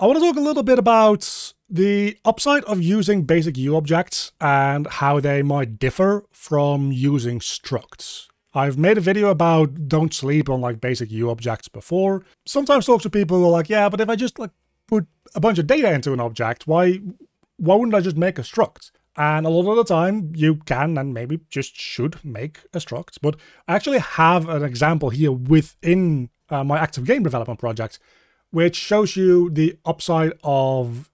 I want to talk a little bit about the upside of using basic U objects and how they might differ from using structs. I've made a video about don't sleep on like basic U objects before. Sometimes talk to people who are like, yeah, but if I just like put a bunch of data into an object, why why wouldn't I just make a struct? And a lot of the time you can and maybe just should make a struct. But I actually have an example here within uh, my active game development project which shows you the upside of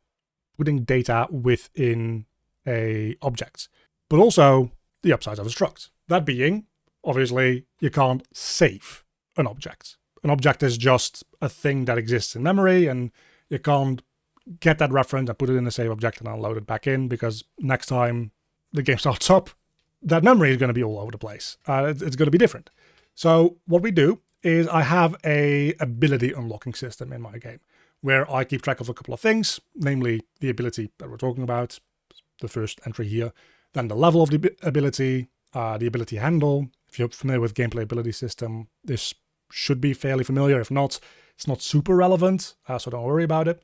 putting data within a object, but also the upsides of a struct. That being, obviously, you can't save an object. An object is just a thing that exists in memory, and you can't get that reference and put it in a save object and then load it back in because next time the game starts up, that memory is going to be all over the place. Uh, it's going to be different. So what we do is I have a ability unlocking system in my game where I keep track of a couple of things, namely the ability that we're talking about, the first entry here, then the level of the ability, uh, the ability handle. If you're familiar with gameplay ability system, this should be fairly familiar. If not, it's not super relevant, uh, so don't worry about it.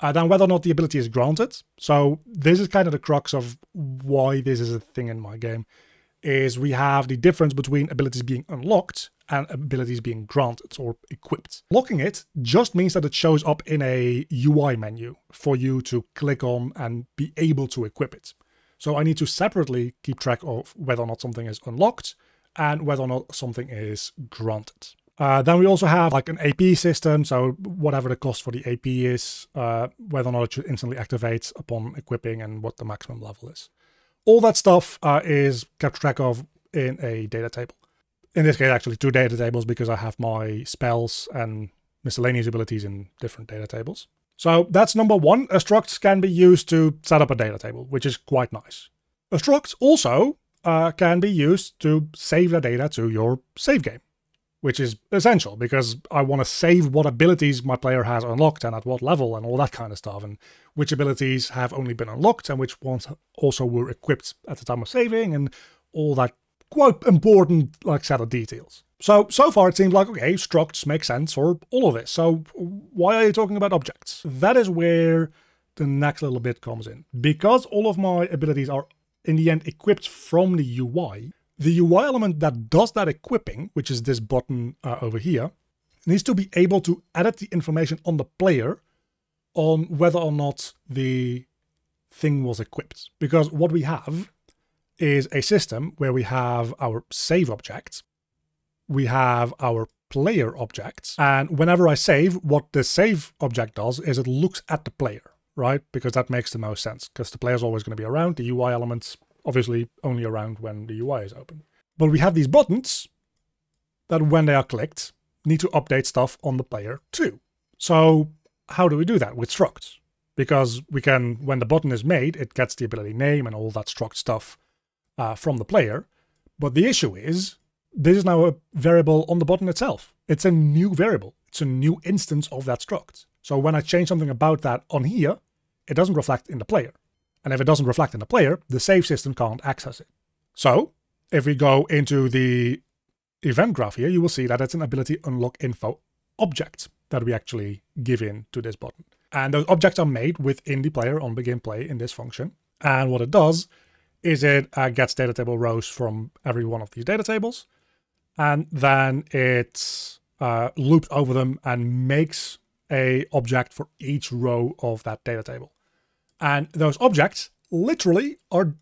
Uh, then whether or not the ability is granted. So this is kind of the crux of why this is a thing in my game, is we have the difference between abilities being unlocked and abilities being granted or equipped. Locking it just means that it shows up in a UI menu for you to click on and be able to equip it. So I need to separately keep track of whether or not something is unlocked and whether or not something is granted. Uh, then we also have like an AP system, so whatever the cost for the AP is, uh, whether or not it should instantly activate upon equipping and what the maximum level is. All that stuff uh, is kept track of in a data table in this case, actually two data tables because I have my spells and miscellaneous abilities in different data tables. So that's number one. A struct can be used to set up a data table, which is quite nice. A struct also uh, can be used to save the data to your save game, which is essential because I want to save what abilities my player has unlocked and at what level and all that kind of stuff, and which abilities have only been unlocked and which ones also were equipped at the time of saving and all that quite important like set of details. So, so far it seems like, okay, structs make sense for all of this. So why are you talking about objects? That is where the next little bit comes in. Because all of my abilities are in the end equipped from the UI, the UI element that does that equipping, which is this button uh, over here, needs to be able to edit the information on the player on whether or not the thing was equipped. Because what we have is a system where we have our save objects, we have our player objects, and whenever I save, what the save object does is it looks at the player, right? Because that makes the most sense, because the player is always going to be around, the UI elements obviously only around when the UI is open. But we have these buttons that when they are clicked, need to update stuff on the player too. So how do we do that? With structs. Because we can, when the button is made, it gets the ability name and all that struct stuff uh, from the player. But the issue is this is now a variable on the button itself. It's a new variable. It's a new instance of that struct. So when I change something about that on here, it doesn't reflect in the player. And if it doesn't reflect in the player, the save system can't access it. So if we go into the event graph here, you will see that it's an ability unlock info object that we actually give in to this button. And those objects are made within the player on begin play in this function. And what it does is it uh, gets data table rows from every one of these data tables, and then it uh, loops over them and makes a object for each row of that data table. And those objects literally are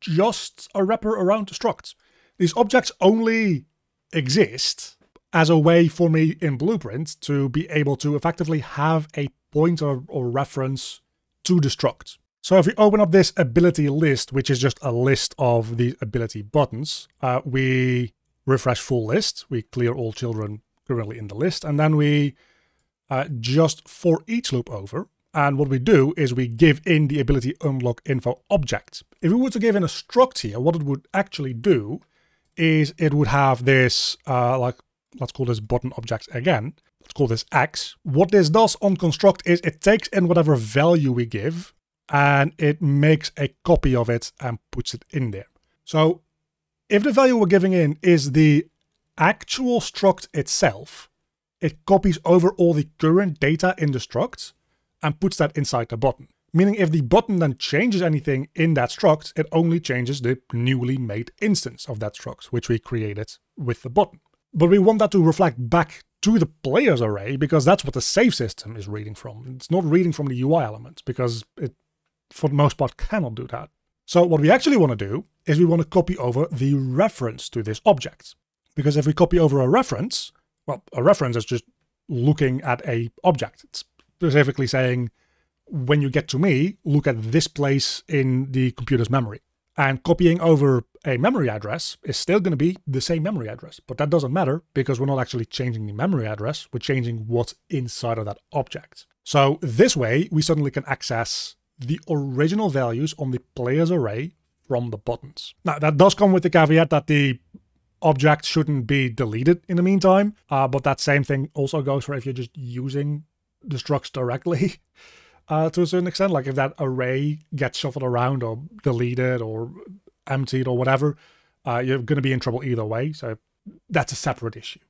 just a wrapper around the structs. These objects only exist as a way for me in Blueprint to be able to effectively have a pointer or reference to the struct. So if we open up this ability list, which is just a list of the ability buttons, uh, we refresh full list, we clear all children currently in the list, and then we uh, just for each loop over. And what we do is we give in the ability unlock info object. If we were to give in a struct here, what it would actually do is it would have this, uh, like, let's call this button object again. Let's call this X. What this does on construct is it takes in whatever value we give and it makes a copy of it and puts it in there. So if the value we're giving in is the actual struct itself, it copies over all the current data in the struct and puts that inside the button. Meaning if the button then changes anything in that struct, it only changes the newly made instance of that struct, which we created with the button. But we want that to reflect back to the player's array because that's what the save system is reading from. It's not reading from the UI elements because it, for the most part, cannot do that. So what we actually want to do is we want to copy over the reference to this object. Because if we copy over a reference, well, a reference is just looking at a object. It's specifically saying, when you get to me, look at this place in the computer's memory. And copying over a memory address is still going to be the same memory address, but that doesn't matter because we're not actually changing the memory address, we're changing what's inside of that object. So this way, we suddenly can access the original values on the player's array from the buttons. Now, that does come with the caveat that the object shouldn't be deleted in the meantime, uh, but that same thing also goes for if you're just using the structs directly. uh, to a certain extent. Like if that array gets shuffled around or deleted or emptied or whatever, uh, you're going to be in trouble either way. So that's a separate issue.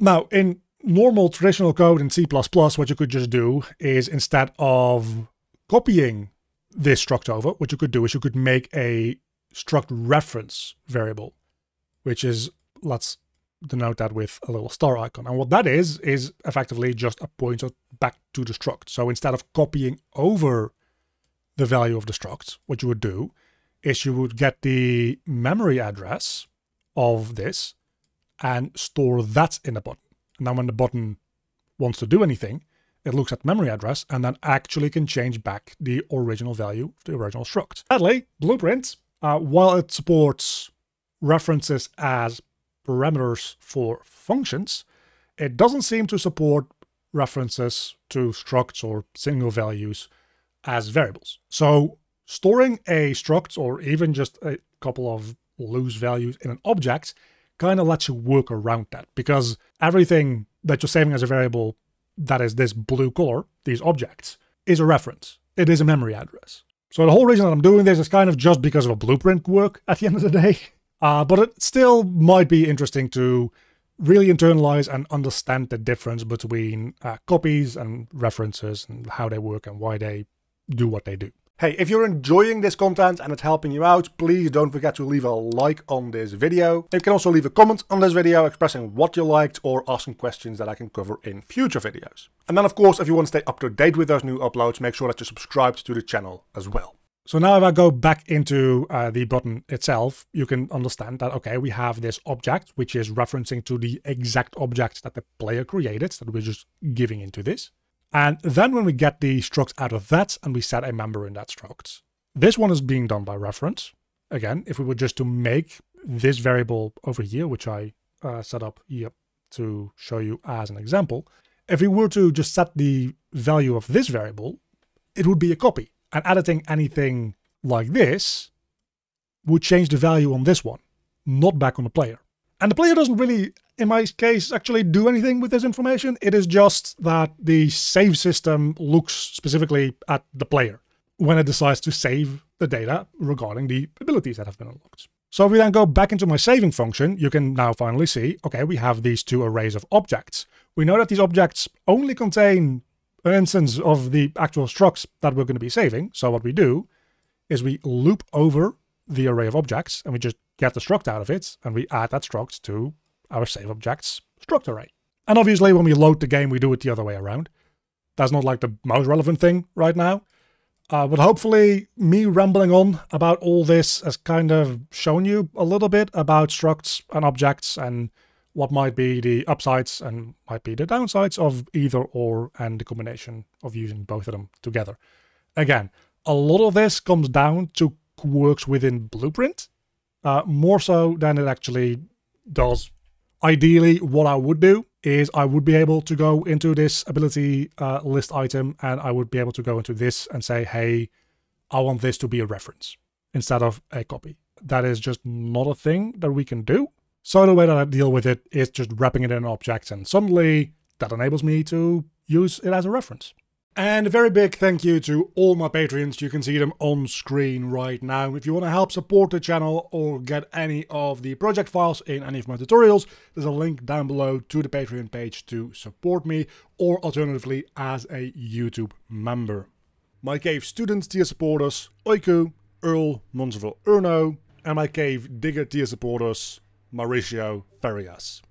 Now, in normal traditional code in C++, what you could just do is instead of copying this struct over, what you could do is you could make a struct reference variable, which is, let's denote that with a little star icon. And what that is, is effectively just a pointer back to the struct. So instead of copying over the value of the struct, what you would do is you would get the memory address of this and store that in the button. And then when the button wants to do anything, it looks at memory address and then actually can change back the original value of the original struct. Sadly, Blueprint, uh, while it supports references as parameters for functions, it doesn't seem to support references to structs or single values as variables. So storing a struct or even just a couple of loose values in an object kind of lets you work around that because everything that you're saving as a variable that is this blue color, these objects, is a reference. It is a memory address. So the whole reason that I'm doing this is kind of just because of a blueprint work at the end of the day. Uh, but it still might be interesting to really internalize and understand the difference between uh, copies and references and how they work and why they do what they do. Hey, if you're enjoying this content and it's helping you out, please don't forget to leave a like on this video. You can also leave a comment on this video expressing what you liked or asking questions that I can cover in future videos. And then of course, if you want to stay up to date with those new uploads, make sure that you're subscribed to the channel as well. So now if I go back into uh, the button itself, you can understand that, okay, we have this object, which is referencing to the exact object that the player created, that we're just giving into this. And then when we get the struct out of that and we set a member in that struct, this one is being done by reference. Again, if we were just to make this variable over here, which I uh, set up here to show you as an example, if we were to just set the value of this variable, it would be a copy and editing anything like this would change the value on this one, not back on the player. And the player doesn't really, in my case, actually do anything with this information. It is just that the save system looks specifically at the player when it decides to save the data regarding the abilities that have been unlocked. So if we then go back into my saving function, you can now finally see, okay, we have these two arrays of objects. We know that these objects only contain an instance of the actual structs that we're going to be saving. So what we do is we loop over the array of objects and we just get the struct out of it and we add that struct to our save objects struct array. And obviously when we load the game, we do it the other way around. That's not like the most relevant thing right now. Uh, but hopefully me rambling on about all this has kind of shown you a little bit about structs and objects and what might be the upsides and might be the downsides of either or and the combination of using both of them together. Again, a lot of this comes down to quirks within Blueprint, uh, more so than it actually does. Ideally, what I would do is I would be able to go into this ability uh, list item and I would be able to go into this and say, hey, I want this to be a reference instead of a copy. That is just not a thing that we can do. So the way that I deal with it is just wrapping it in an object and suddenly that enables me to use it as a reference. And a very big thank you to all my Patreons. You can see them on screen right now. If you want to help support the channel or get any of the project files in any of my tutorials, there's a link down below to the Patreon page to support me or alternatively as a YouTube member. My Cave Students tier supporters, Oiku, Earl, Monserville Erno, and my Cave Digger tier supporters, Mauricio Farias.